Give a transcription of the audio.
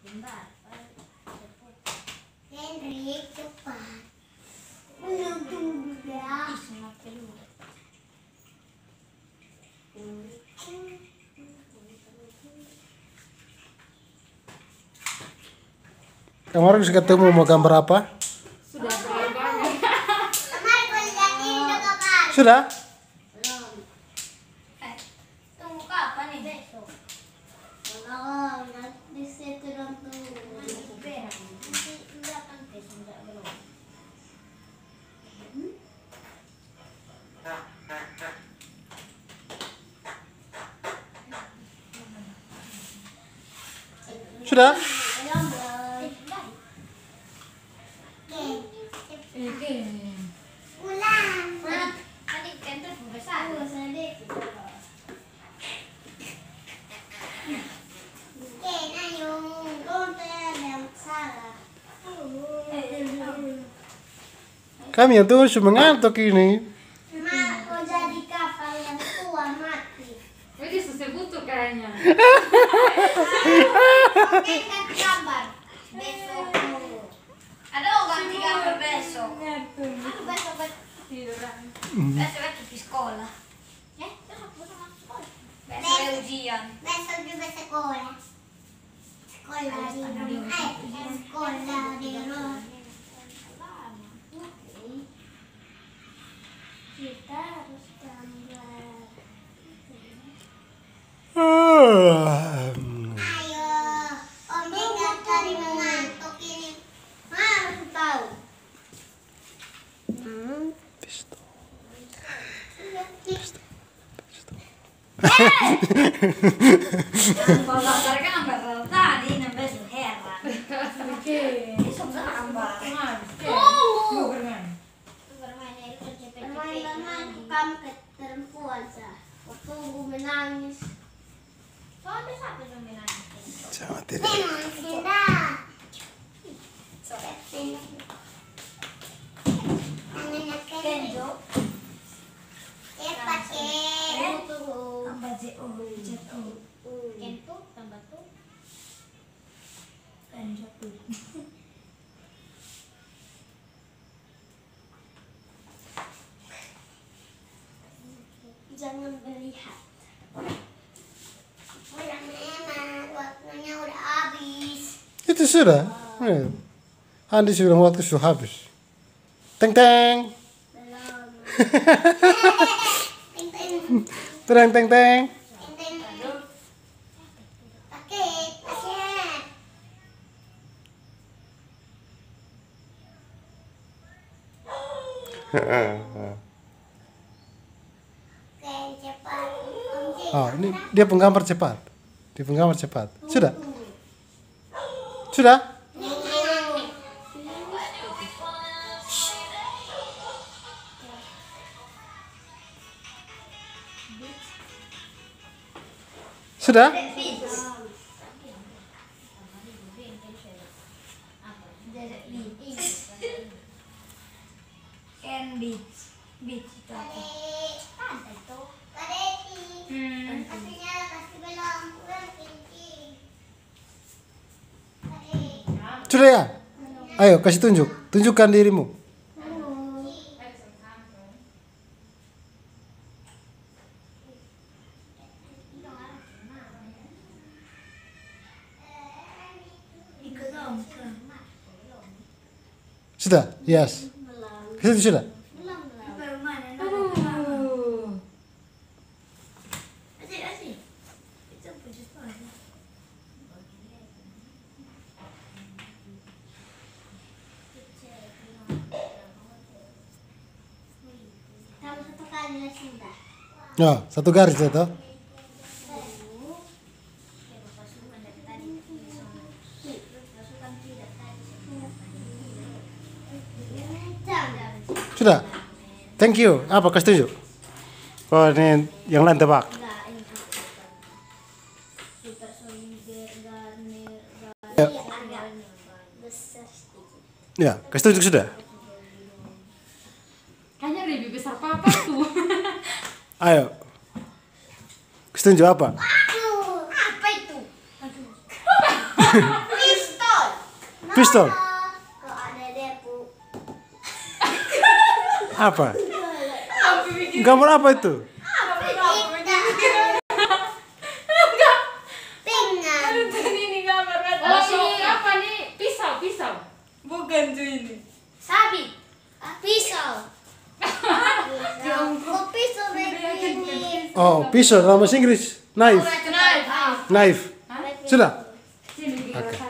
Bentar. Henry cepat. Belum tunggu ya. Ih, semakin dulu. Kemarin sudah ketemu mau gambar apa? Sudah berapa banget? Kemarin kau lihat ini udah kapan? Sudah? Belum. Eh, tunggu kapan nih besok? Oh, nanti saya turun tuh. Berak. Nanti enggak kan besok enggak belum. Sudah? Belum belum. Eh, enggak. Oke. Oke. Ulang. Nah, Tadi kentut besar. Aku sedih. Oke, Nayung. Kau ada yang salah. Kami yang terus mengantuk ini. kayaknya. besok. Ada orang di gambar besok. Aku besok tiduran. Besok pergi mm. di sekolah. Eh, Besok è ujian. Besok juga sekolah. Sekolah. Eh, sekolah. Ayo, Om Jenggot tadi mengantuk ini. Tahu. Kamu keterpuasa. Waktu gue menangis. Jangan tidak. Itu sudah. Ya. Andi sudah waktu sudah habis. Teng teng. Ting. Teng teng Oh, ini dia penggambar cepat. Dia penggambar cepat. Sudah? Sudah? Sudah? Beach. Beach itu apa? Pantai. Hmm. Kasihnya kasih belum. Belum kencing. Sudah ya? Ayo kasih tunjuk. Tunjukkan dirimu. Sudah? Yes. Sudah? Belum, belum. Aduh. Asik, asik. Itu puji Tuhan. Kamu satu kali lah sudah. Oh, satu garis itu. Jangan. Sudah? Thank you. Apa kasih tunjuk? Oh, ini yang lain tebak. Enggak, ini super solid lebih besar papa tuh. Ayo. Setuju apa? Aduh, apa itu? Aduh. pistol. Pistol. Kok ada depu? apa? Gambar apa itu? Oh, pisau dalam bahasa Inggris. Knife. Knife. Knife. Sudah? Oke. Okay.